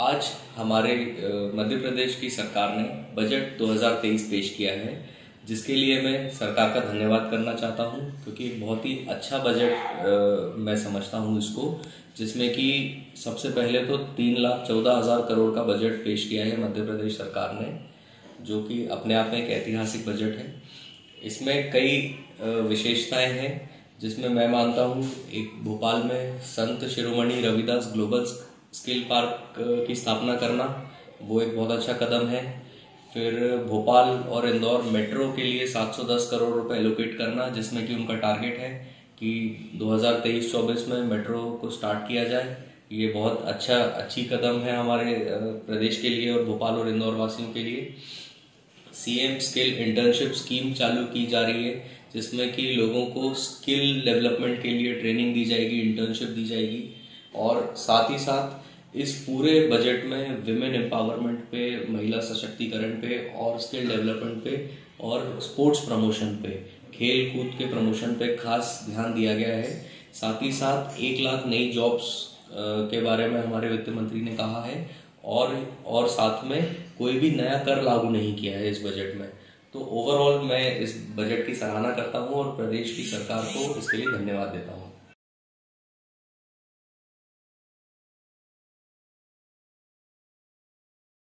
आज हमारे मध्य प्रदेश की सरकार ने बजट 2023 पेश किया है, जिसके लिए मैं सरकार का धन्यवाद करना चाहता हूँ, क्योंकि बहुत ही अच्छा बजट मैं समझता हूँ इसको, जिसमें कि सबसे पहले तो तीन लाख चौदह हज़ार करोड़ का बजट पेश किया है मध्य प्रदेश सरकार ने, जो कि अपने आप में एक ऐतिहासिक बजट है। इसमें कई विशेषताएँ हैं, जिसमें मैं मानता हूँ, एक भोपाल में Sant Shiromani Ravidas global skill park की स्थापना करना, वो एक बहुत अच्छा कदम है। फिर भोपाल और इंदौर मेट्रो के लिए 710 करोड़ रुपए एलोकेट करना, जिसमें कि उनका टारगेट है कि 2023-24 में मेट्रो को स्टार्ट किया जाए। ये बहुत अच्छा अच्छी कदम है हमारे प्रदेश के लिए और भोपाल और इंदौर वासियों के लिए। सीएम स्किल इंटर्नशिप स्कीम चालू की जा रही है, जिसमें कि लोगों को स्किल डेवलपमेंट के लिए ट्रेनिंग दी जाएगी इंटर्नशिप दी जाएगी। और साथ ही साथ इस पूरे बजट में विमेन एम्पावरमेंट पे, महिला सशक्तिकरण पे और स्किल डेवलपमेंट पे और स्पोर्ट्स प्रमोशन पे खेल कूद के प्रमोशन पे खास ध्यान दिया गया है। साथ ही साथ एक लाख नई जॉब्स के बारे में हमारे वित्त मंत्री ने कहा है और और साथ में कोई भी नया कर लागू नहीं किया है इस बजट में। तो ओवरऑल मैं इस बजट की सराहना करता हूँ और प्रदेश की सरकार को इसके लिए धन्यवाद देता हूँ।